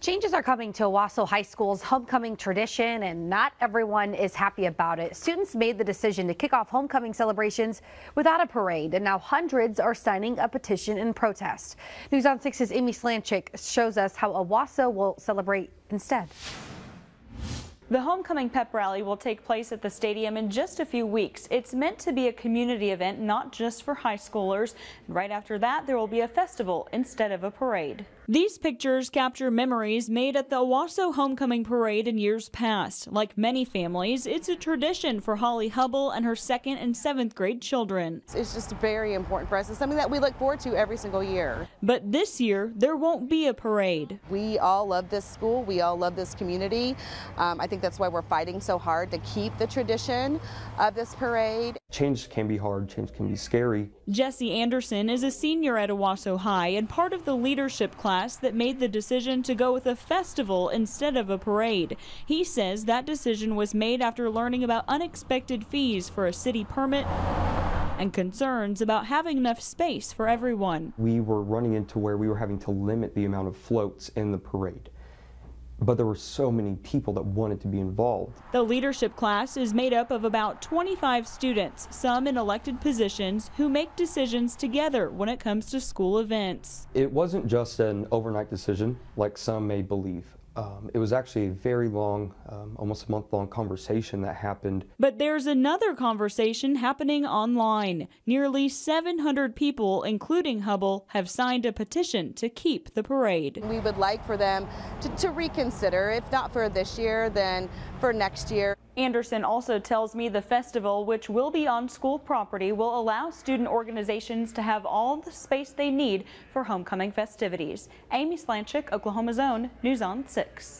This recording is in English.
Changes are coming to Owasso High School's homecoming tradition, and not everyone is happy about it. Students made the decision to kick off homecoming celebrations without a parade, and now hundreds are signing a petition in protest. News on 6's Amy Slanchik shows us how Owasso will celebrate instead. The homecoming pep rally will take place at the stadium in just a few weeks. It's meant to be a community event, not just for high schoolers. Right after that, there will be a festival instead of a parade. These pictures capture memories made at the Owasso Homecoming Parade in years past. Like many families, it's a tradition for Holly Hubble and her second and seventh grade children. It's just very important for us. It's something that we look forward to every single year. But this year, there won't be a parade. We all love this school. We all love this community. Um, I think that's why we're fighting so hard to keep the tradition of this parade. Change can be hard, change can be scary. Jesse Anderson is a senior at Owasso High and part of the leadership class class that made the decision to go with a festival instead of a parade. He says that decision was made after learning about unexpected fees for a city permit and concerns about having enough space for everyone. We were running into where we were having to limit the amount of floats in the parade but there were so many people that wanted to be involved. The leadership class is made up of about 25 students, some in elected positions, who make decisions together when it comes to school events. It wasn't just an overnight decision like some may believe. Um, it was actually a very long, um, almost a month long conversation that happened. But there's another conversation happening online. Nearly 700 people, including Hubble, have signed a petition to keep the parade. We would like for them to, to reconsider, if not for this year, then for next year. Anderson also tells me the festival, which will be on school property, will allow student organizations to have all the space they need for homecoming festivities. Amy Slanchik, Oklahoma's Own, News on 6.